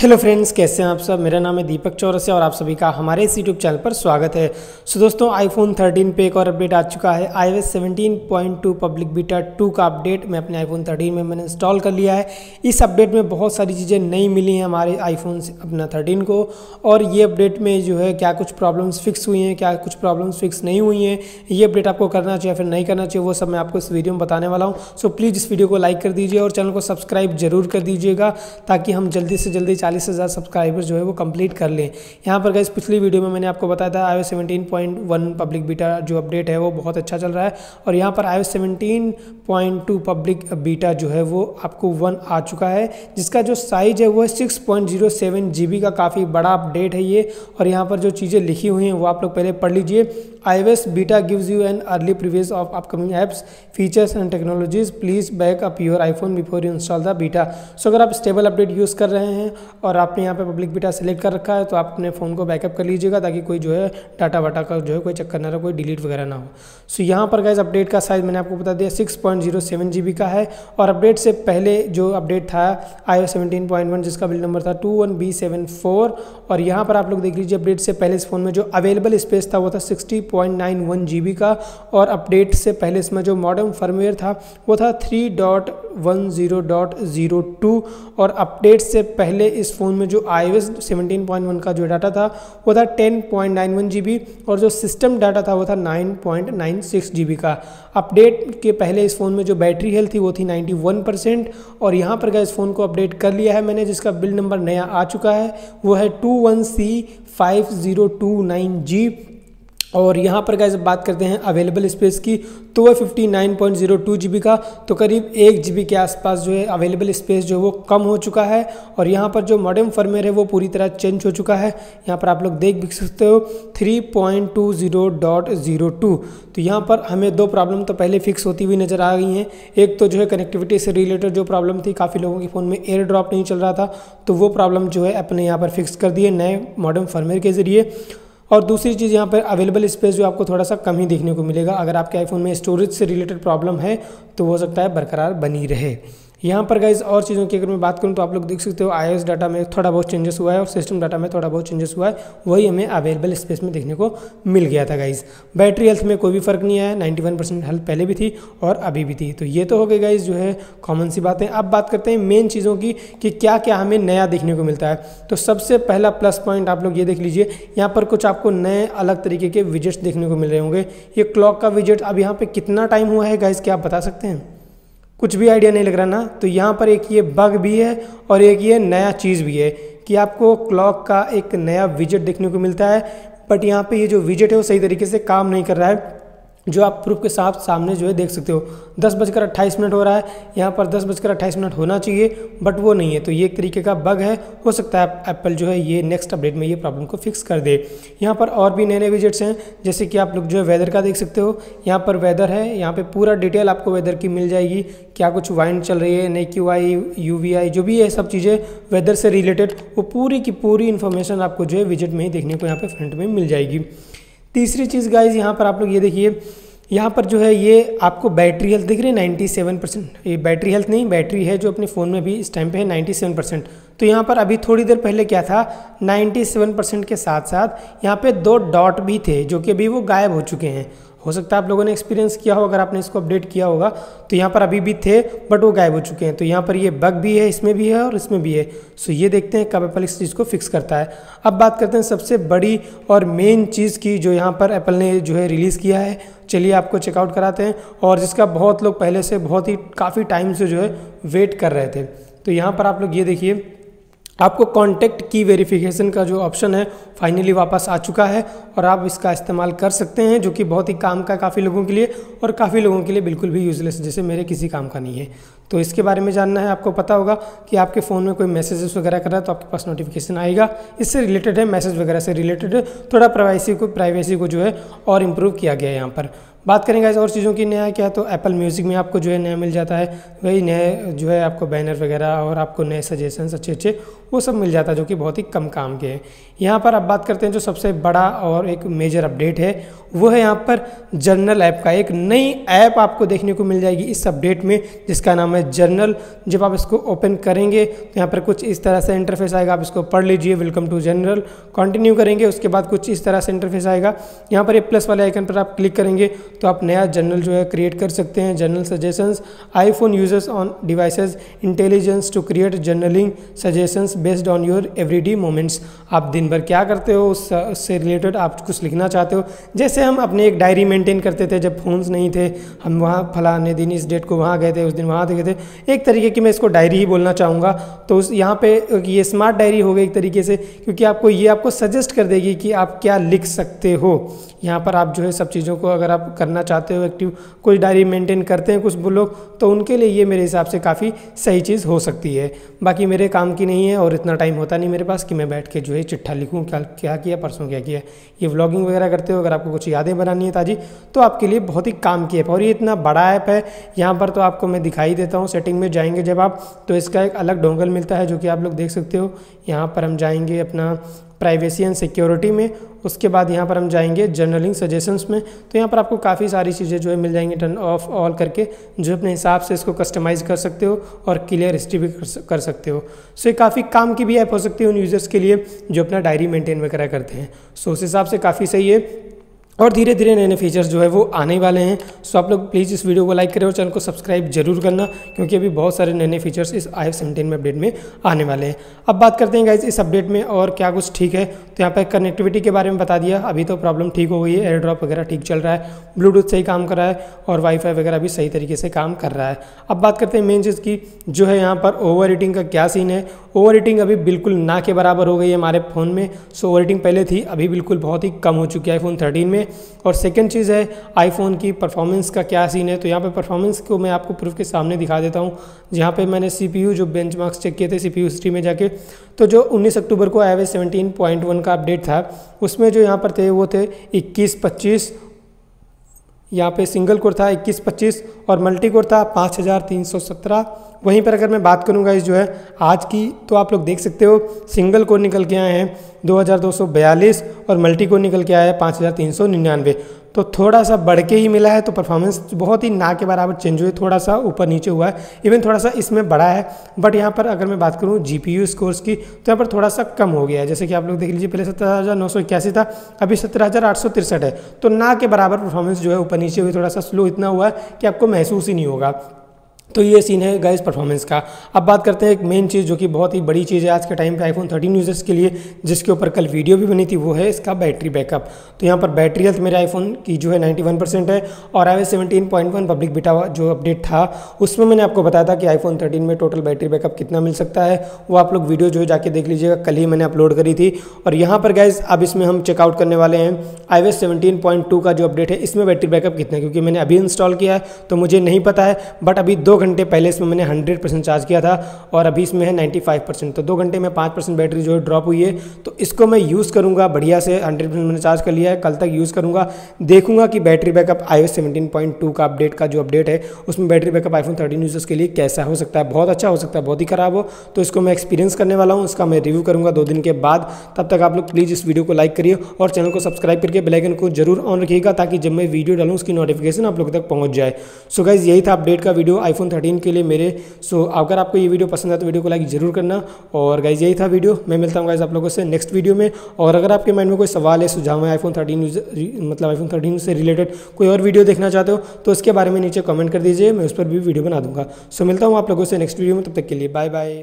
Hello friends कैसे हैं आप सब? मेरा नाम है दीपक चौरसिया और आप सभी का हमारे इस यूट्यूब चैनल पर स्वागत है। सो so, दोस्तों आईफोन 13 पे एक और अपडेट आ चुका है। आई एस पब्लिक बीटा 2 का अपडेट मैं अपने आईफोन 13 में मैंने इंस्टॉल कर लिया है। इस अपडेट में बहुत सारी चीज़ें नई मिली हैं हमारे आईफोन अपना थर्टीन को। और ये अपडेट में जो है क्या कुछ प्रॉब्लम्स फिक्स हुई हैं क्या कुछ प्रॉब्लम्स फिक्स नहीं हुई हैं ये अपडेट आपको करना चाहिए फिर नहीं करना चाहिए वो सब मैं आपको इस वीडियो में बताने वाला हूँ। सो प्लीज़ इस वीडियो को लाइक कर दीजिए और चैनल को सब्सक्राइब ज़रूर कर दीजिएगा ताकि हम जल्दी से जल्दी चालीस हज़ार सब्सक्राइबर्स जो है वो कंप्लीट कर लें। यहाँ पर गैस पिछली वीडियो में मैंने आपको बताया था I seventeen point one public beta जो अपडेट है वो बहुत अच्छा चल रहा है और यहाँ पर I seventeen point two public beta जो है वो आपको वन आ चुका है जिसका जो साइज़ है वो six point zero seven G B का काफ़ी बड़ा अपडेट है ये। और यहाँ पर जो चीज़ें लिखी हुई हैं वो आप लोग पहले पढ़ लीजिए। iOS beta gives you an early previews of upcoming apps, features and technologies. Please back up your iPhone before you install the beta so अगर आप स्टेबल अपडेट यूज़ कर रहे हैं और आपने यहाँ पे पब्लिक बीटा सेलेक्ट कर रखा है तो आप अपने फ़ोन को बैकअप कर लीजिएगा ताकि कोई जो है डाटा वाटा का जो है कोई चक्कर ना रहे, कोई डिलीट वगैरह ना हो। सो यहाँ पर गैस अपडेट का साइज़ मैंने आपको बता दिया six point zero seven G B का है और अपडेट से पहले जो अपडेट था I O seventeen point one जिसका बिल नंबर था two one B seven four और यहाँ पर आप लोग देख लीजिए अपडेट से पहले इस फ़ोन में जो अवेलेबल स्पेस था वो था sixty point nine one G B का और अपडेट से पहले इसमें जो मॉडर्न फर्मवेयर था वो था three dot one zero dot zero two और अपडेट से पहले इस फ़ोन में जो I S seventeen point one का जो डाटा था, वो था ten point nine one G B और जो सिस्टम डाटा था, वो था nine point nine six G B का। अपडेट के पहले इस फ़ोन में जो बैटरी हेल्थ थी, वो थी नाइन्टी वन परसेंट और यहाँ पर गया इस फ़ोन को अपडेट कर लिया है मैंने, जिसका बिल नंबर नया आ चुका है, वो है two one C five zero two nine G और यहाँ पर कैसे बात करते हैं अवेलेबल स्पेस की तो वह fifty nine point zero two G B का तो करीब एक जी बी के आसपास जो है अवेलेबल स्पेस जो है वो कम हो चुका है और यहाँ पर जो मॉडर्न फर्मेर है वो पूरी तरह चेंज हो चुका है। यहाँ पर आप लोग देख भी सकते हो three point two zero dot zero two तो यहाँ पर हमें दो प्रॉब्लम तो पहले फिक्स होती हुई नज़र आ गई हैं। एक तो जो है कनेक्टिविटी से रिलेटेड जो प्रॉब्लम थी, काफ़ी लोगों के फ़ोन में एयर ड्रॉप नहीं चल रहा था तो वो प्रॉब्लम जो है अपने यहाँ पर फिक्स कर दिए नए मॉडर्न फर्मेर के ज़रिए। और दूसरी चीज़ यहाँ पर अवेलेबल स्पेस जो आपको थोड़ा सा कम ही देखने को मिलेगा। अगर आपके आईफोन में स्टोरेज से रिलेटेड प्रॉब्लम है तो हो सकता है बरकरार बनी रहे। यहाँ पर गाइज़ और चीज़ों की अगर मैं बात करूँ तो आप लोग देख सकते हो आई डाटा में थोड़ा बहुत चेंजेस हुआ है और सिस्टम डाटा में थोड़ा बहुत चेंजेस हुआ है। वही हमें अवेलेबल स्पेस में देखने को मिल गया था गाइज़ बैटरी हेल्थ में कोई भी फ़र्क नहीं आया नाइन्टी वन परसेंट हेल्थ पहले भी थी और अभी भी थी। तो ये तो हो गई गाइज़ जो है कॉमन सी बातें। अब बात करते हैं मेन चीज़ों की कि क्या क्या हमें नया देखने को मिलता है। तो सबसे पहला प्लस पॉइंट आप लोग ये देख लीजिए, यहाँ पर कुछ आपको नए अलग तरीके के विजेट्स देखने को मिल रहे होंगे। ये क्लॉक का विजेट अब यहाँ पर कितना टाइम हुआ है गाइज़ क्या आप बता सकते हैं? कुछ भी आइडिया नहीं लग रहा ना तो यहाँ पर एक ये बग भी है और एक ये नया चीज़ भी है कि आपको क्लॉक का एक नया विजेट देखने को मिलता है बट यहाँ पे ये जो विजेट है वो सही तरीके से काम नहीं कर रहा है। जो आप प्रूफ के साथ सामने जो है देख सकते हो। दस बजकर अट्ठाईस मिनट हो रहा है। यहाँ पर दस बजकर अट्ठाईस मिनट होना चाहिए बट वो नहीं है। तो ये एक तरीके का बग है। हो सकता है एप्पल जो है ये नेक्स्ट अपडेट में ये प्रॉब्लम को फिक्स कर दे। यहाँ पर और भी नए नए विजिट्स हैं। जैसे कि आप लोग जो है वेदर का देख सकते हो। यहाँ पर वेदर है। यहाँ पर पूरा डिटेल आपको वेदर की मिल जाएगी। क्या कुछ वाइंड चल रही है, नई Q I U V I जो भी है सब चीज़ें वेदर से रिलेटेड वो पूरी की पूरी इन्फॉर्मेशन आपको जो है विज़िट में ही देखने को यहाँ पर फ्रंट में मिल जाएगी। तीसरी चीज़ गाइज़ यहाँ पर आप लोग ये देखिए, यहाँ पर जो है ये आपको बैटरी हेल्थ दिख रही है नाइन्टी सेवन परसेंट ये बैटरी हेल्थ नहीं बैटरी है जो अपने फ़ोन में भी इस टाइम पे है नाइन्टी सेवन परसेंट तो यहाँ पर अभी थोड़ी देर पहले क्या था नाइन्टी सेवन परसेंट के साथ साथ यहाँ पे दो डॉट भी थे, जो कि अभी वो गायब हो चुके हैं। हो सकता है आप लोगों ने एक्सपीरियंस किया हो, अगर आपने इसको अपडेट किया होगा तो यहाँ पर अभी भी थे बट वो गायब हो चुके हैं। तो यहाँ पर ये बग भी है, इसमें भी है और इसमें भी है। सो ये देखते हैं कब एप्पल इस चीज़ को फिक्स करता है। अब बात करते हैं सबसे बड़ी और मेन चीज़ की, जो यहाँ पर एप्पल ने जो है रिलीज़ किया है। चलिए आपको चेकआउट कराते हैं। और जिसका बहुत लोग पहले से बहुत ही, काफ़ी टाइम से जो है वेट कर रहे थे। तो यहाँ पर आप लोग ये देखिए। आपको कॉन्टैक्ट की वेरिफिकेशन का जो ऑप्शन है फाइनली वापस आ चुका है और आप इसका इस्तेमाल कर सकते हैं, जो कि बहुत ही काम का काफ़ी लोगों के लिए और काफ़ी लोगों के लिए बिल्कुल भी यूज़लेस जैसे मेरे किसी काम का नहीं है। तो इसके बारे में जानना है, आपको पता होगा कि आपके फ़ोन में कोई मैसेजेस वगैरह कर रहा है तो आपके पास नोटिफिकेशन आएगा। इससे रिलेटेड है मैसेज वगैरह से रिलेटेड है, थोड़ा प्राइवेसी को प्राइवेसी को जो है और इम्प्रूव किया गया है यहाँ पर। बात करेंगे और चीज़ों की, नया क्या तो एप्पल म्यूज़िक में आपको जो है नया मिल जाता है। वही नए जो है आपको बैनर वगैरह और आपको नए सजेशंस अच्छे अच्छे वो सब मिल जाता है, जो कि बहुत ही कम काम के हैं। यहाँ पर अब बात करते हैं जो सबसे बड़ा और एक मेजर अपडेट है, वो है यहाँ पर जर्नल ऐप का। एक नई ऐप आपको देखने को मिल जाएगी इस अपडेट में, जिसका नाम है जर्नल जब आप इसको ओपन करेंगे तो यहाँ पर कुछ इस तरह से इंटरफेस आएगा। आप इसको पढ़ लीजिए वेलकम टू जनरल कंटिन्यू करेंगे, उसके बाद कुछ इस तरह से इंटरफेस आएगा। यहाँ पर एक प्लस वाले आइकन पर आप क्लिक करेंगे तो आप नया जर्नल जो है क्रिएट कर सकते हैं। Journal suggestions iPhone users on devices intelligence to create journaling suggestions based on your everyday moments आप दिन भर क्या करते हो उससे रिलेटेड आप कुछ लिखना चाहते हो? जैसे हम अपनी एक डायरी मेंटेन करते थे, जब फ़ोन्स नहीं थे, हम वहाँ फलाने दिन इस डेट को वहाँ गए थे, उस दिन वहाँ गए थे। एक तरीके की मैं इसको डायरी ही बोलना चाहूँगा। तो उस, यहाँ पे ये स्मार्ट डायरी हो गई एक तरीके से, क्योंकि आपको ये आपको सजेस्ट कर देगी कि आप क्या लिख सकते हो। यहाँ पर आप जो है सब चीज़ों को अगर आप करना चाहते हो एक्टिव कोई डायरी मेंटेन करते हैं कुछ लोग तो उनके लिए ये मेरे हिसाब से काफ़ी सही चीज़ हो सकती है। बाकी मेरे काम की नहीं है और इतना टाइम होता नहीं मेरे पास कि मैं बैठ के जो है चिट्ठा लिखूँ, क्या क्या किया, परसों क्या किया। ये व्लॉगिंग वगैरह करते हो अगर आपको कुछ यादें बनानी है ताजी तो आपके लिए बहुत ही काम की ऐप और ये इतना बड़ा ऐप है, यहाँ पर तो आपको मैं दिखाई देता हूँ सेटिंग में जाएँगे जब आप तो इसका एक अलग डोंगल मिलता है जो कि आप लोग देख सकते हो। यहाँ पर हम जाएँगे अपना प्राइवेसी एंड सिक्योरिटी में, उसके बाद यहाँ पर हम जाएँगे जर्नलिंग सजेशंस में। तो यहाँ पर आपको काफ़ी सारी चीज़ें जो है मिल जाएँगी टर्न ऑफ़ ऑल करके, जो अपने हिसाब से इसको कस्टमाइज़ कर सकते हो और क्लियर हिस्ट्री भी कर सकते हो। सो ये काफ़ी काम की भी ऐप हो सकती है उन यूज़र्स के लिए जो अपना डायरी मेंटेन वगैरह करते हैं। सो उस हिसाब से काफ़ी सही है। और धीरे धीरे नए नए फीचर्स जो है वो आने वाले हैं। सो आप लोग प्लीज़ इस वीडियो को लाइक करें और चैनल को सब्सक्राइब ज़रूर करना, क्योंकि अभी बहुत सारे नए नए फीचर्स इस आई एफ़ में अपडेट में आने वाले हैं। अब बात करते हैं गाइज़ इस अपडेट में और क्या कुछ ठीक है। तो यहाँ पर कनेक्टिविटी के बारे में बता दिया। अभी तो प्रॉब्लम ठीक हो गई है एयर ड्रॉप वगैरह ठीक चल रहा है ब्लूटूथ सही काम कर रहा है और वाईफाई वगैरह भी सही तरीके से काम कर रहा है। अब बात करते हैं मेन चीज़ की, जो है यहाँ पर ओवर का क्या सीन है। ओवर अभी बिल्कुल ना के बराबर हो गई है हमारे फ़ोन में। सो ओवर पहले थी, अभी बिल्कुल बहुत ही कम हो चुकी है आईफोन थर्टीन में। और सेकेंड चीज़ है आईफोन की परफॉर्मेंस का क्या सीन है? तो यहाँ पे परफॉर्मेंस को मैं आपको प्रूफ के सामने दिखा देता हूँ। जहाँ पर मैंने सीपीयू जो बेंच चेक किए थे सीपीयू पी हिस्ट्री में जाके तो जो उन्नीस अक्टूबर को आया हुआ सेवनटीन का अपडेट था, उसमें जो यहाँ पर थे, वो थे इक्कीस पच्चीस, यहाँ पर सिंगल कोर था 2125 और मल्टी कोर था 5317 वहीं पर अगर मैं बात करूँगा इस जो है, आज की तो आप लोग देख सकते हो, सिंगल कोर निकल के आए हैं दो हज़ार दो सौ बयालीस और मल्टी कोर निकल के आया है पाँच हज़ार तीन सौ निन्यानवे। तो थोड़ा सा बढ़ के ही मिला है तो परफॉर्मेंस बहुत ही ना के बराबर चेंज हुई थोड़ा सा ऊपर नीचे हुआ है। इवन थोड़ा सा इसमें बड़ा है बट यहाँ पर अगर मैं बात करूँ जी पी स्कोर्स की तो यहाँ पर थोड़ा सा कम हो गया है। जैसे कि आप लोग देख लीजिए, पहले सत्रह हज़ार नौ सौ इक्यासी था, अभी सत्रह हज़ार आठ सौ तिरसठ है। तो ना के बराबर परफॉर्मेंस जो है ऊपर नीचे हुई थोड़ा सा स्लो इतना हुआ है कि आपको महसूस ही नहीं होगा। तो ये सीन है गाइस परफॉर्मेंस का। अब बात करते हैं एक मेन चीज़ जो कि बहुत ही बड़ी चीज़ है आज के टाइम पे आईफोन 13 यूज़र्स के लिए, जिसके ऊपर कल वीडियो भी बनी थी, वो है इसका बैटरी बैकअप तो यहाँ पर बैटरी हेल्थ मेरे आईफोन की जो है 91 परसेंट है और आई सेवनटीन पब्लिक बिटा जो अपडेट था, उसमें मैंने आपको बताया था कि आईफोन थर्टीन में टोटल बैटरी बैकअप कितना मिल सकता है। वो आप लोग वीडियो जो है जाके देख लीजिएगा, कल ही मैंने अपलोड करी थी। और यहाँ पर गाइज़ अब इसमें हम चेकआउट करने वाले हैं आई सेवनटीन का जो अपडेट है, इसमें बैटरी बैकअप कितना है? क्योंकि मैंने अभी इंस्टॉल किया है तो मुझे नहीं पता है बट अभी दो घंटे पहले इसमें मैंने हंड्रेड परसेंट चार्ज किया था और अभी इसमें है नाइन्टी फाइव परसेंट। तो दो घंटे में पाँच परसेंट बैटरी जो है ड्रॉप हुई है। तो इसको मैं यूज़ करूँगा, बढ़िया से हंड्रेड परसेंट मैंने चार्ज कर लिया है। कल तक यूज़ करूँगा। देखूँगा कि बैटरी बैकअप आई एस का अपडेट का जो अपडेट है, उसमें battery backup iPhone thirteen users के लिए कैसा हो सकता है? बहुत अच्छा हो सकता है, बहुत ही खराब हो। तो इसको मैं एक्सपीरियंस करने वाला हूँ उसका मैं रिव्यू करूँगा दो दिन के बाद। तब तक आप लोग प्लीज़ इस वीडियो को लाइक करिए और चैनल को सब्सक्राइब करके बेलाइकन को ज़रूर ऑन रखिएगा ताकि जब मैं वीडियो डालूँ, उसकी नोटिफिकेशन आप लोग तक पहुँच जाए। सो गाइज़ यही था अपडेट का वीडियो आईफोन थर्टीन के लिए मेरे। सो अगर आपको ये वीडियो पसंद आए तो वीडियो को लाइक ज़रूर करना। और गाइज़ यही था वीडियो। मैं मिलता हूँ गाइज़ आप लोगों से नेक्स्ट वीडियो में। और अगर आपके माइंड में कोई सवाल है, सुझाव है आईफोन थर्टीन मतलब आईफोन थर्टीन से रिलेटेड कोई और वीडियो देखना चाहते हो तो उसके बारे में नीचे कमेंट कर दीजिए। मैं उस पर भी वीडियो बना दूँगा। सो मिलता हूँ आप लोगों से नेक्स्ट वीडियो में। तब तक के लिए बाय बाय